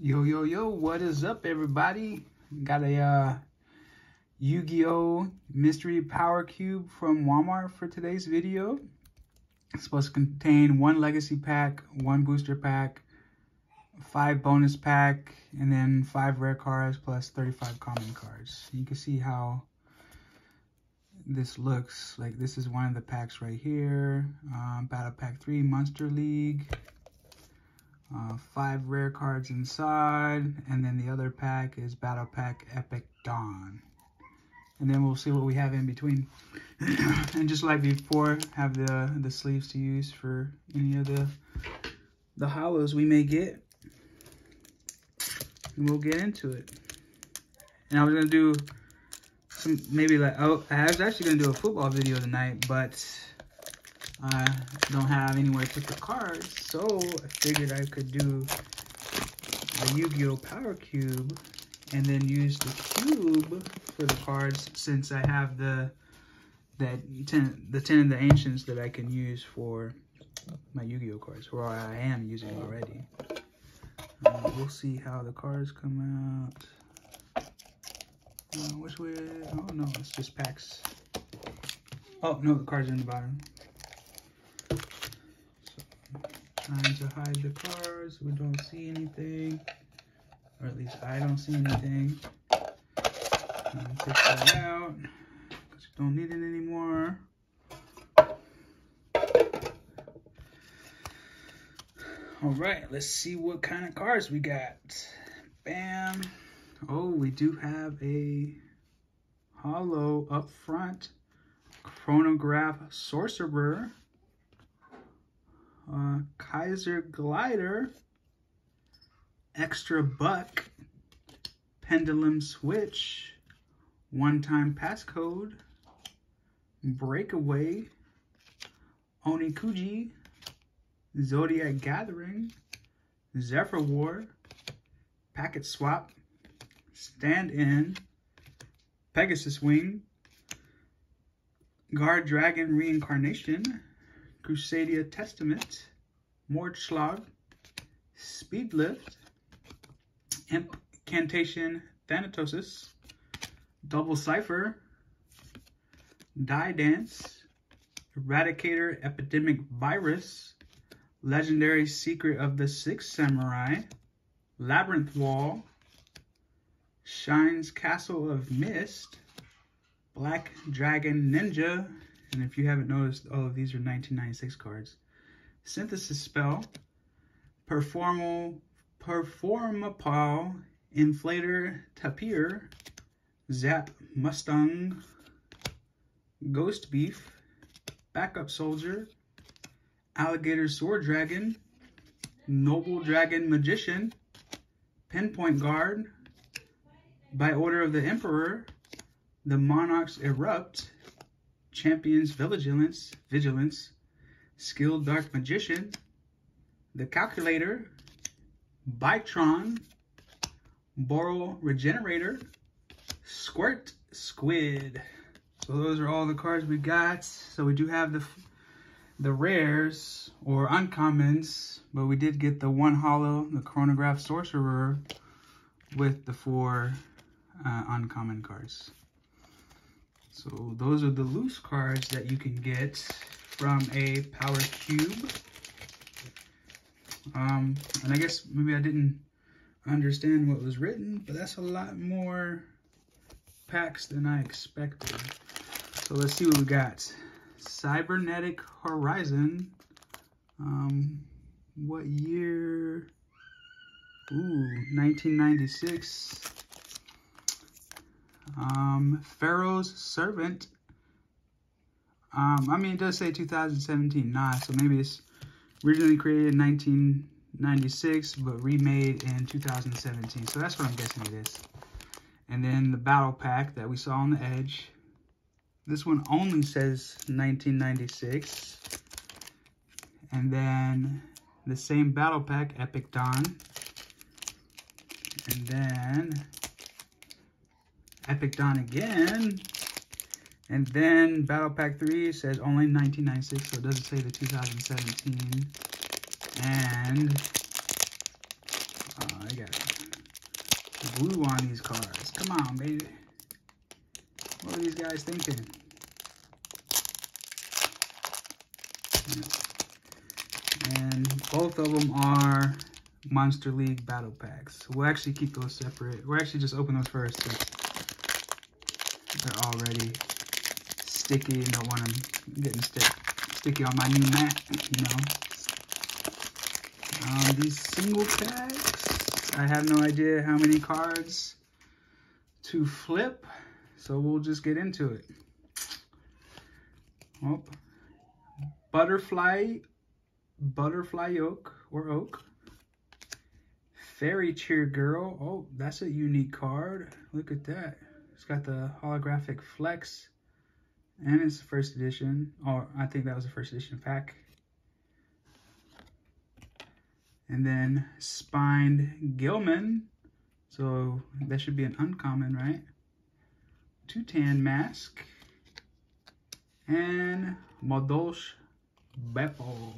Yo, yo, yo, what is up, everybody? Got a uh, Yu-Gi-Oh! Mystery Power Cube from Walmart for today's video. It's supposed to contain one Legacy pack, one Booster pack, five bonus pack, and then five rare cards plus 35 common cards. You can see how this looks. Like, this is one of the packs right here. Um, Battle Pack 3 Monster League. Uh, five rare cards inside, and then the other pack is Battle Pack Epic Dawn. And then we'll see what we have in between. and just like before, have the, the sleeves to use for any of the, the holos we may get. And we'll get into it. And I was going to do some, maybe like, oh, I was actually going to do a football video tonight, but I don't have anywhere to put the cards, so I figured I could do a Yu-Gi-Oh! Power Cube and then use the cube for the cards since I have the that ten the ten of the ancients that I can use for my Yu-Gi-Oh cards, or I am using already. Uh, we'll see how the cards come out. Uh, which way? Oh no, it's just packs. Oh no, the cards are in the bottom. Trying to hide the cards. We don't see anything. Or at least I don't see anything. Take that out. Because we don't need it anymore. Alright, let's see what kind of cards we got. Bam. Oh, we do have a holo up front. Chronograph Sorcerer uh, Kaiser Glider, Extra Buck, Pendulum Switch, One Time Passcode, Breakaway, Onikuji, Zodiac Gathering, Zephyr War, Packet Swap, Stand In, Pegasus Wing, Guardragon Reincarnation, Crusadia Testament, Mordschlag, Speedlift, Incantation Thanatosis, Double Cipher, Die Dance, Eradicator Epidemic Virus, Legendary Secret of the Six Samurai, Labyrinth Wall, Shien's Castle of Mist, Black Dragon Ninja, and if you haven't noticed, all of these are 1996 cards. Synthesis Spell, Performal, Performapal, Inflater Tapir, Zap Mustang, Ghost Beef, Backup Soldier, Alligator Sword Dragon, Noble Dragon Magician, Pinpoint Guard, by order of the Emperor, the Monarchs Erupt, Champions Vigilance, Vigilance, Skilled Dark Magician, The Calculator, Bitron, Borrel Regenerator, Squirt Squid. So those are all the cards we got. So we do have the the rares or uncommons, but we did get the one holo, the Chronograph Sorcerer, with the four uh, uncommon cards. So those are the loose cards that you can get from a Power Cube. Um, and I guess maybe I didn't understand what was written, but that's a lot more packs than I expected. So let's see what we got. Cybernetic Horizon. Um, what year? Ooh, 1996. Um, Pharaoh's Servant. Um, I mean, it does say 2017 nah, so maybe it's originally created in 1996, but remade in 2017. So that's what I'm guessing it is. And then the battle pack that we saw on the edge. This one only says 1996. And then the same battle pack, Epic Dawn. And then Epic Dawn again. And then Battle Pack 3 says only 1996, so it doesn't say the 2017. And uh, I got blue on these cards. Come on, baby. What are these guys thinking? And both of them are Monster League Battle Packs. We'll actually keep those separate. We'll actually just open those first already sticky and don't want them getting stick, sticky on my new mat, you know. Um, these single packs, I have no idea how many cards to flip, so we'll just get into it. Oh, butterfly, butterfly oak or oak. Fairy Cheer Girl. Oh, that's a unique card. Look at that. It's got the holographic flex. And it's the first edition. Or I think that was the first edition pack. And then Spined Gillman. So that should be an uncommon, right? Two-Tan Mask. And Modolch Beppo.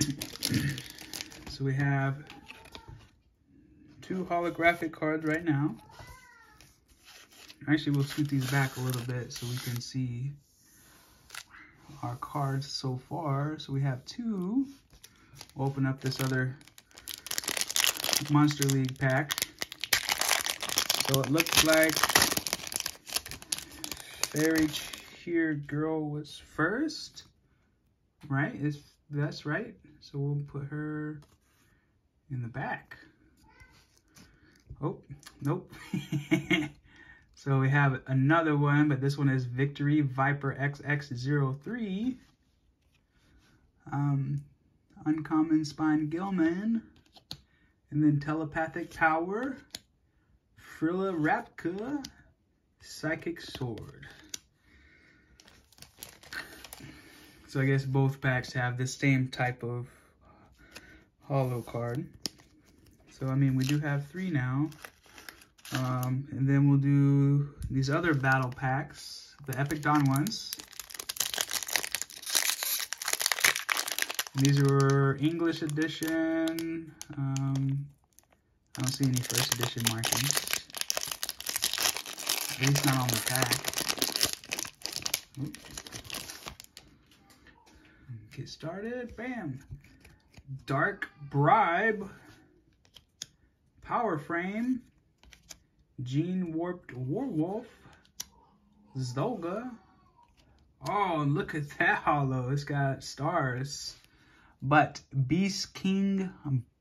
So we have two holographic cards right now. Actually, we'll scoot these back a little bit so we can see our cards so far. So we have two. We'll open up this other Monster League pack. So it looks like Fairy Cheer Girl was first, right? Is that's right. So we'll put her in the back. Oh, nope. so we have another one, but this one is Victory Viper XX03. Um, Uncommon Spine Gillman. And then Telepathic Power. Frilla Rapka. Psychic Sword. So I guess both packs have the same type of holo card. So, I mean, we do have three now. Um, and then we'll do these other battle packs, the Epic Dawn ones. These were English edition. Um, I don't see any first edition markings. At least not on the pack. Get started. Bam. Dark Bribe, Power Frame, Gene Warped Warwolf, Zolga. Oh, look at that holo. It's got stars. But Beast King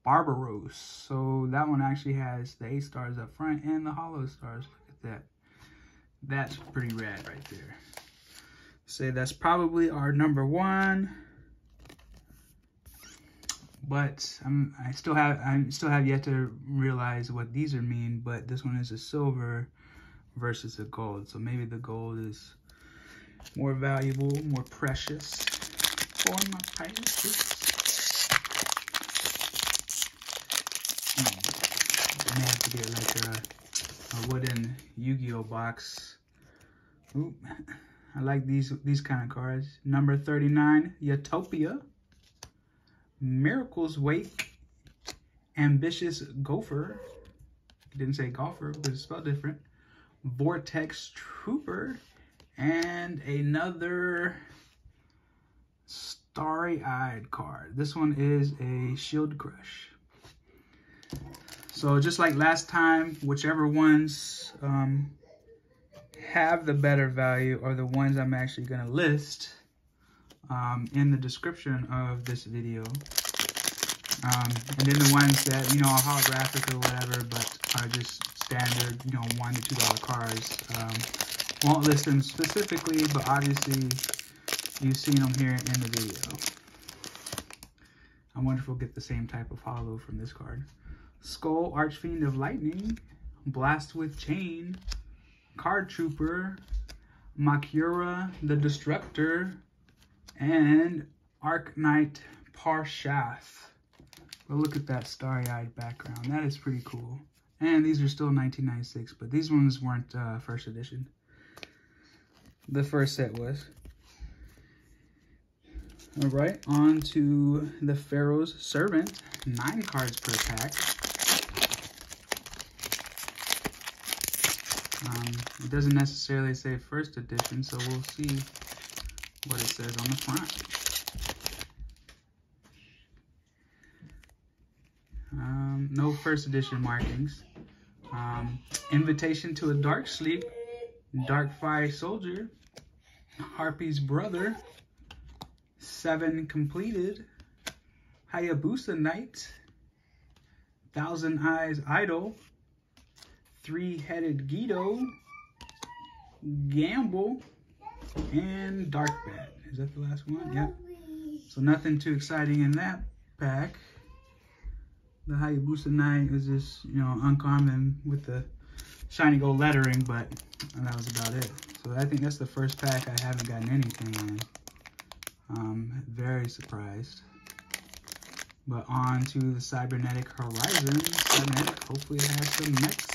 Barbaros. So that one actually has the eight stars up front and the holo stars. Look at that. That's pretty rad right there. Say that's probably our number one but I'm I still have I still have yet to realize what these are mean. But this one is a silver versus a gold, so maybe the gold is more valuable, more precious for my pirates. Hmm. I may have to get like a, a wooden Yu-Gi-Oh box. Oop. I like these these kind of cards. Number 39, Utopia. Miracles Wake, Ambitious Gopher, didn't say golfer, but it's spelled different, Vortex Trooper, and another Starry-Eyed card. This one is a Shield Crush. So just like last time, whichever ones um, have the better value are the ones I'm actually going to list um, in the description of this video. Um, and then the ones that, you know, are holographic or whatever, but are just standard, you know, one to two dollar cards. Um, won't list them specifically, but obviously you've seen them here in the video. I wonder if we'll get the same type of holo from this card. Skull, Archfiend of Lightning, Blast with Chain, Card Trooper, Makyura the Destructor, and Airknight Parshath. But look at that starry-eyed background. That is pretty cool. And these are still 1996, but these ones weren't uh, first edition. The first set was. All right, on to the Pharaoh's Servant. Nine cards per pack. Um, it doesn't necessarily say first edition, so we'll see what it says on the front. Um, no first edition markings. Um, invitation to a dark sleep. Dark Fire Soldier. Harpie's brother. Seven completed. Hayabusa Knight. Thousand Eyes Idol. Three-Headed Gedo. Gamble. And Dark Bat. Is that the last one? Yep. So nothing too exciting in that pack the Hayabusa Knight is just, you know, uncommon with the shiny gold lettering, but that was about it. So I think that's the first pack I haven't gotten anything in. Um, very surprised. But on to the Cybernetic Horizon. Cybernetic, hopefully has some mix.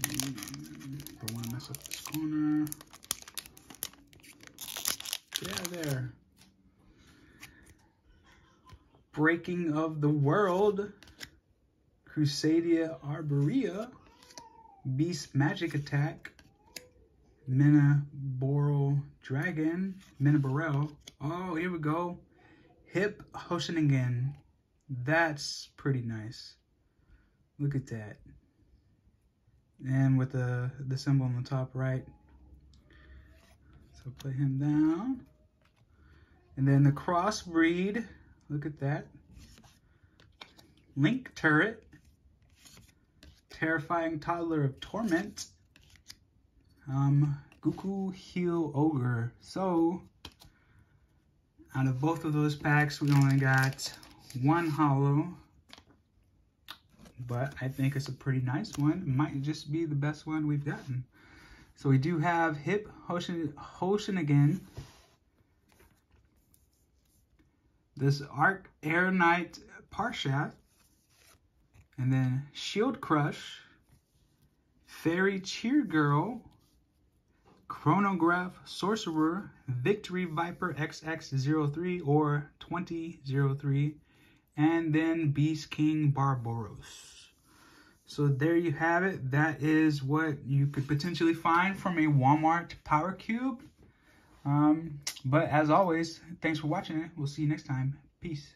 Don't want to mess up this corner. Yeah, there. Breaking of the World, Crusadia Arborea, Beast Magic Attack, Mina Boral Dragon, Mina Borel. Oh, here we go. Hip Hoshiningen. That's pretty nice. Look at that. And with the, the symbol on the top right. So put him down. And then the crossbreed Look at that. Link turret. Terrifying Toddler of Torment. Um, Goku Heal Ogre. So, out of both of those packs, we only got one holo. But I think it's a pretty nice one. Might just be the best one we've gotten. So we do have Hip Hoshin, Hoshin again. This Arc Air Knight Parshath, and then Shield Crush, Fairy Cheer Girl, Chronograph Sorcerer, Victory Viper XX03 or 2003, and then Beast King Barbaros. So there you have it. That is what you could potentially find from a Walmart Power Cube. Um, but as always, thanks for watching. We'll see you next time. Peace.